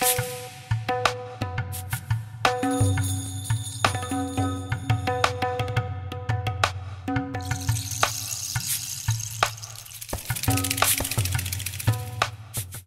you